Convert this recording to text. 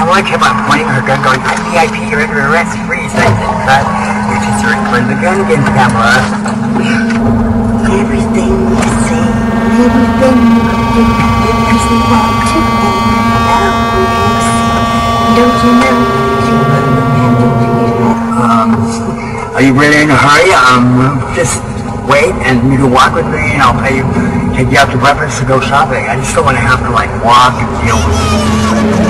I Pamela kept on pointing her gun, going, I'm VIP, you're under arrest, freeze. I think, but You're just circling the gun again, Pamela. Everything you say, everything you think, everything doesn't want to be about. Don't you know you are Um, are you really in a hurry? Um, just wait and you can walk with me and I'll pay you, take you out to breakfast to go shopping. I just don't want to have to like walk and deal with